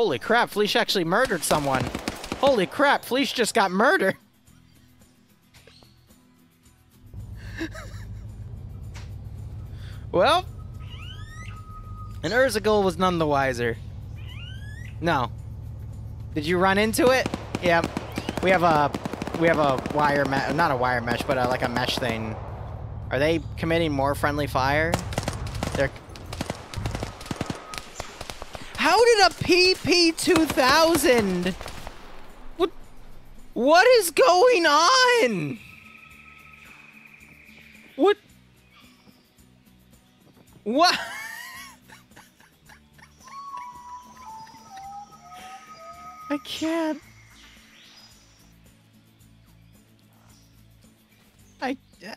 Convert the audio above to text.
Holy crap, Fleesh actually murdered someone. Holy crap, Fleesh just got murdered. well, and Urzagal was none the wiser. No. Did you run into it? Yeah. We have a we have a wire mesh, not a wire mesh, but a, like a mesh thing. Are they committing more friendly fire? They're. How did a PP2000? What? What is going on? What? What? I can't. I. Uh...